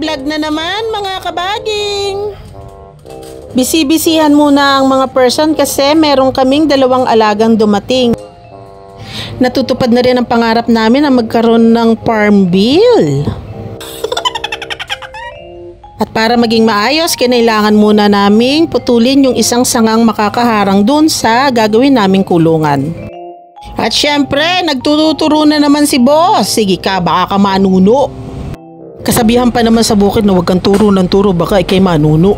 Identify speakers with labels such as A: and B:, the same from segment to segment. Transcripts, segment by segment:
A: vlog na naman mga kabaging! Bisi-bisihan muna ang mga person kasi meron kaming dalawang alagang dumating. Natutupad na rin ang pangarap namin na magkaroon ng farm bill. At para maging maayos, kinailangan muna naming putulin yung isang sangang makakaharang dun sa gagawin naming kulungan. At syempre, nagtuturo na naman si boss. Sige ka, baka ka manuno. Kasabihan pa naman sa bukid na huwag kang turo ng turo, baka ikay manuno.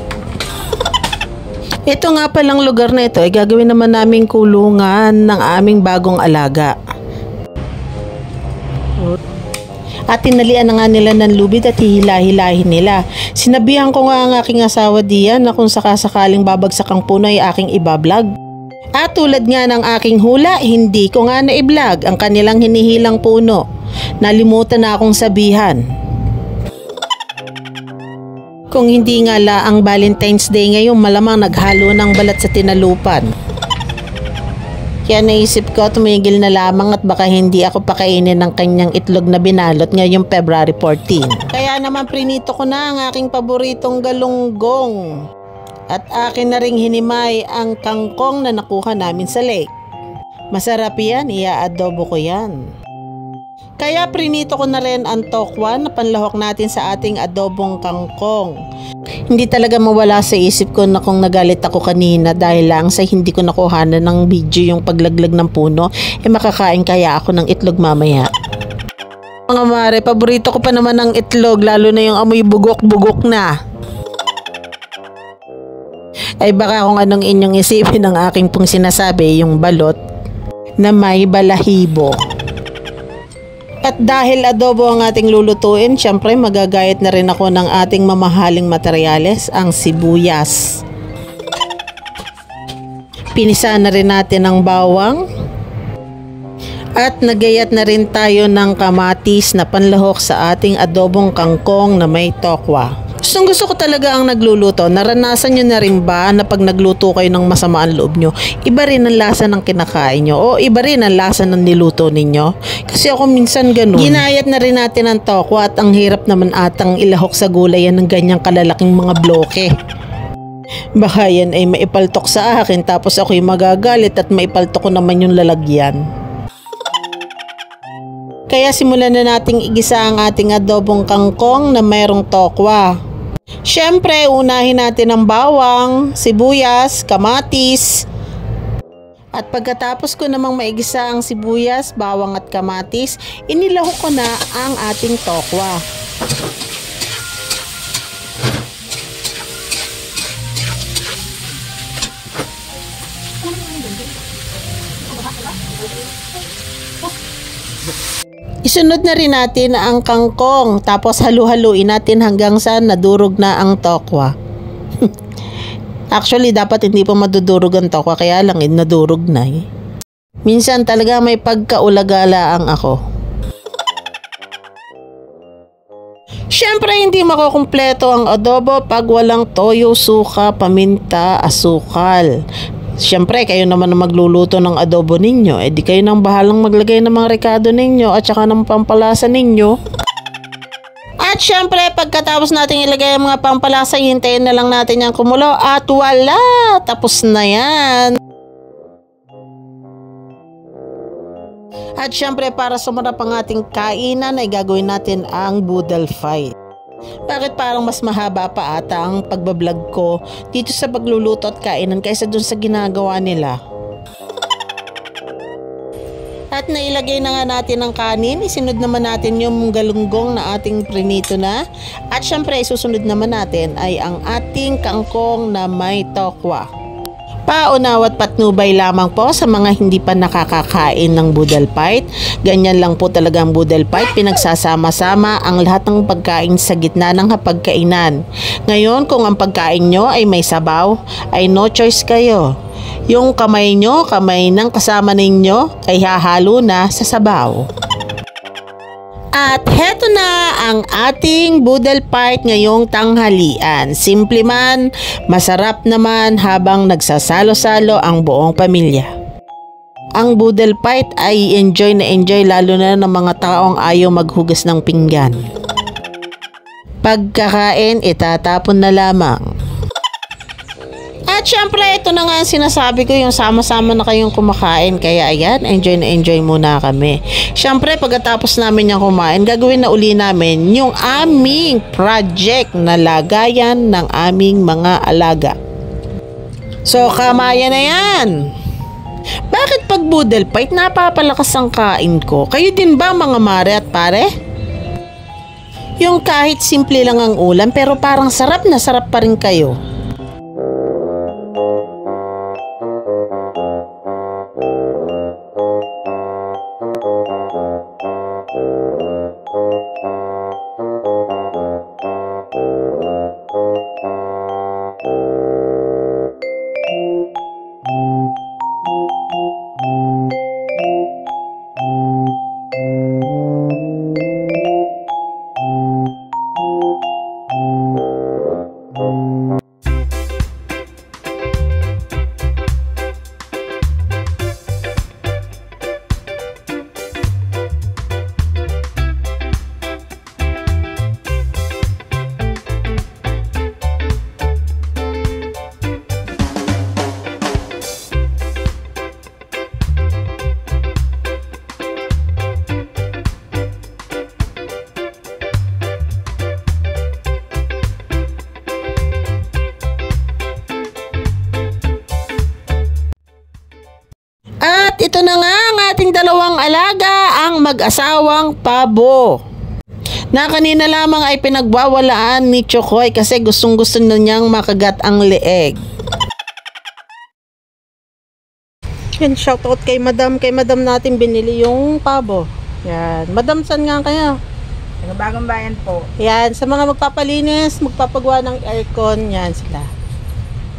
A: Ito nga palang lugar na ito ay gagawin naman naming kulungan ng aming bagong alaga. At tinalian na nga nila ng lubid at hihila-hilahin nila. Sinabihan ko nga ang aking asawa diyan na kung sakasakaling babagsak ang puno ay aking ibablog. At tulad nga ng aking hula, hindi ko nga na-vlog ang kanilang hinihilang puno. Nalimutan na akong sabihan. Kung hindi nga la ang Valentine's Day ngayon, malamang naghalo ng balat sa tinalupan. Kaya naisip ko tumigil na lamang at baka hindi ako pakainin ng kanyang itlog na binalot ngayong February 14. Kaya naman prinito ko na ang aking paboritong galunggong. At akin na ring hinimay ang kangkong na nakuha namin sa lake. Masarap yan, ia-adobo ko yan. Kaya prinito ko na rin ang tokwa na panlahok natin sa ating adobong kangkong. Hindi talaga mawala sa isip ko na kung nagalit ako kanina dahil lang sa hindi ko nakuhanan ng video yung paglaglag ng puno, eh makakain kaya ako ng itlog mamaya. Mga mare, paborito ko pa naman ng itlog lalo na yung amoy bugok-bugok na. Ay baka kung anong inyong isipin ng aking pong sinasabi, yung balot na may balahibo. At dahil adobo ang ating lulutuin, syempre magagayat na rin ako ng ating mamahaling materyales, ang sibuyas. Pinisa na rin natin ang bawang. At nagayat na rin tayo ng kamatis na panlahok sa ating adobong kangkong na may tokwa. Gustong gusto ko talaga ang nagluluto. Naranasan nyo na rin ba na pag nagluto kayo ng masama ang loob nyo, iba rin ang lasa ng kinakain nyo o iba rin ang lasa ng niluto ninyo? Kasi ako minsan ganun. Ginayat na rin natin ang tokwa at ang hirap naman atang ilahok sa gulay ng ganyang kalalaking mga bloke. Baka yan ay maipaltok sa akin tapos ako'y magagalit at maipaltok ko naman yung lalagyan. Kaya simulan na nating igisa ang ating adobong kangkong na mayroong tokwa. Siyempre, unahin natin ang bawang, sibuyas, kamatis. At pagkatapos ko namang maigisa ang sibuyas, bawang at kamatis, inilahok ko na ang ating tokwa. Isunod na rin natin ang kangkong tapos halu-haluin natin hanggang sa nadurog na ang tokwa. Actually, dapat hindi pa madudurog ang tokwa kaya lang eh, nadurog na eh. Minsan talaga may pagkaulagala ang ako. Siyempre, hindi makukumpleto ang adobo pag walang toyo, suka, paminta, asukal. Siyempre, kayo naman ang magluluto ng adobo ninyo. Eh di kayo nang bahalang maglagay ng mga rekado ninyo at saka ng pampalasa ninyo. At syempre, pagkatapos natin ilagay ang mga pampalasa, hintayin na lang natin yung kumulo at wala! Tapos na yan! At syempre, para sumarap ang ating kainan, ay gagawin natin ang boodle fight. Bakit parang mas mahaba pa ata ang pagbablog ko dito sa pagluluto at kainan kaysa dun sa ginagawa nila? At nailagay na nga natin ang kanin, isunod naman natin yung galunggong na ating prinito na. At syempre, susunod naman natin ay ang ating kangkong na may tokwa. Paunaw at patnubay lamang po sa mga hindi pa nakakakain ng boodle fight. Ganyan lang po talaga ang boodle fight. Pinagsasama-sama ang lahat ng pagkain sa gitna ng hapagkainan. Ngayon, kung ang pagkain nyo ay may sabaw, ay no choice kayo. Yung kamay nyo, kamay ng kasama ninyo, ay hahalo na sa sabaw. At heto na ang ating boodle fight ngayong tanghalian. Simple man, masarap naman habang nagsasalo-salo ang buong pamilya. Ang boodle fight ay enjoy na enjoy lalo na ng mga taong ayaw maghugas ng pinggan. Pagkakain, itatapon na lamang. At syempre, ito na nga ang sinasabi ko, yung sama-sama na kayong kumakain. Kaya ayan, enjoy na enjoy muna kami. Syempre, pagkatapos namin yung kumain, gagawin na uli namin yung aming project na lagayan ng aming mga alaga. So, kamaya na yan! Bakit pag boodle fight, napapalakas ang kain ko? Kayo din ba mga mare at pare? Yung kahit simple lang ang ulam pero parang sarap na sarap pa rin kayo. Dalawang alaga, ang mag-asawang pabo. Na kanina lamang ay pinagwawalaan ni Chokoy kasi gustong gusto na niyang makagat ang leeg. Yan, shoutout kay madam. Kay madam natin binili yung pabo. Yan. Madam, saan nga kaya?
B: Taga bagong bayan po.
A: Yan, sa mga magpapalinis, magpapagawa ng aircon, yan sila.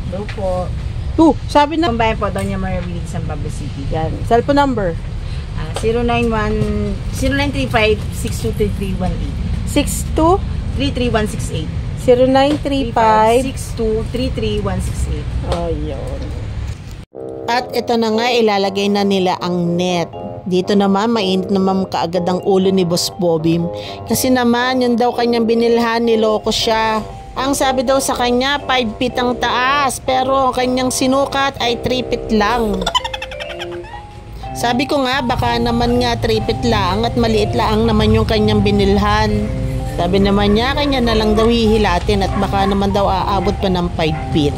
B: Hello po.
A: Uh, sabi na.
B: Bagong bayan po, Doña Maria San Pablo City.
A: Yan, cellphone number.
B: Ah, 091 0935 623318
A: 62
B: 33168
A: 0935
B: 623318
A: Ayun. At ito na nga, ilalagay na nila ang net. Dito naman, mainit naman kaagad ang ulo ni Boss Bobim. Kasi naman, yun daw kanyang binilhan, niloko siya. Ang sabi daw sa kanya, 5 feet ang taas. Pero ang kanyang sinukat ay 3 feet lang. Sabi ko nga, baka naman nga 3 feet lang at maliit lang naman yung kanyang binilhan. Sabi naman niya, kanya na lang daw hihilatin at baka naman daw aabot pa ng 5 feet.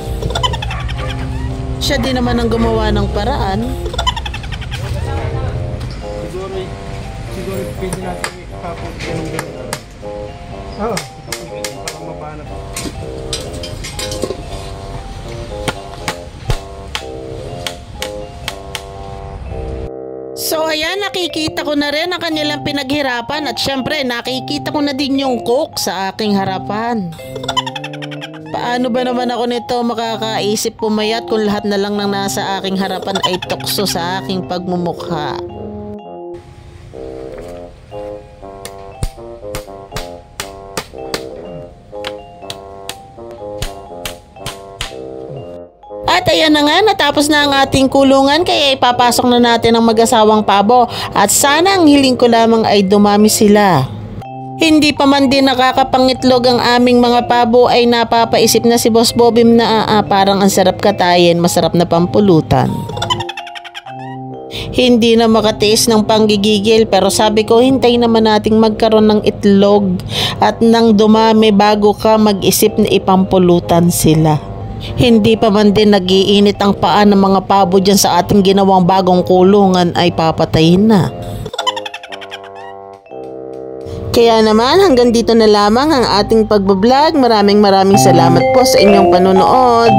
A: Siya din naman ang gumawa ng paraan.
C: Siguro, siguro pwede natin ikapot ganun ganun. Oo.
A: So ayan, nakikita ko na rin ang kanilang pinaghirapan at syempre nakikita ko na din yung coke sa aking harapan. Paano ba naman ako nito makakaisip pumayat kung lahat na lang ng nasa aking harapan ay tukso sa aking pagmumukha? Ayan na nga, natapos na ang ating kulungan kaya ipapasok na natin ang mag-asawang pabo at sana ang hiling ko lamang ay dumami sila. Hindi pa man din nakakapangitlog ang aming mga pabo ay napapaisip na si Boss Bobim na ah, ah, parang ang sarap katayin, masarap na pampulutan. Hindi na makatiis ng panggigigil pero sabi ko hintay naman nating magkaroon ng itlog at nang dumami bago ka mag-isip na ipampulutan sila. Hindi pa man din nagiinit ang paa ng mga pabo dyan sa ating ginawang bagong kulungan ay papatayin na. Kaya naman hanggang dito na lamang ang ating pagbablog. Maraming maraming salamat po sa inyong panonood.